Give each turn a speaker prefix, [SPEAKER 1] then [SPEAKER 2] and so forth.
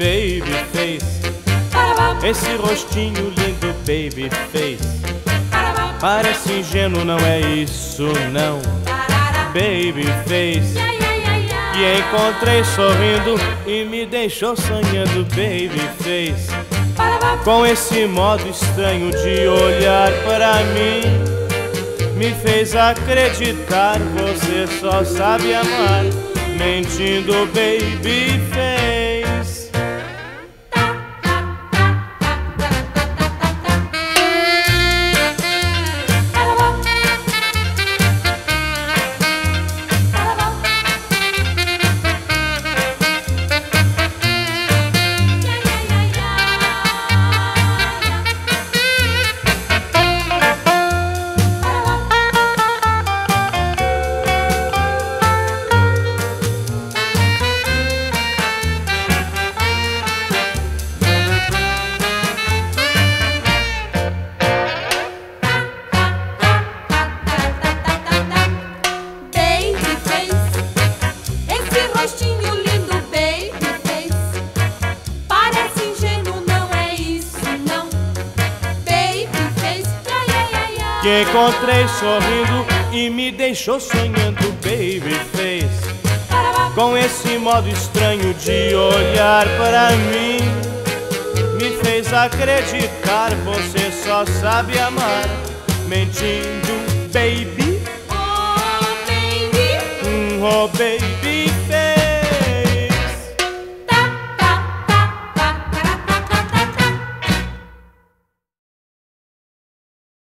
[SPEAKER 1] baby face. Esse rostinho lindo, baby face. Parece ingênuo, não é isso, não. Baby face. Que encontrei sorrindo e me deixou sonhando, baby face. Com esse modo estranho de olhar para mim, me fez acreditar você só sabe amar, mentindo, baby face. Que encontrei sorrindo e me deixou sonhando, baby face. Com esse modo estranho de olhar para mim, me fez acreditar você só sabe amar, mentindo, baby.
[SPEAKER 2] Oh, baby.
[SPEAKER 1] Oh, baby.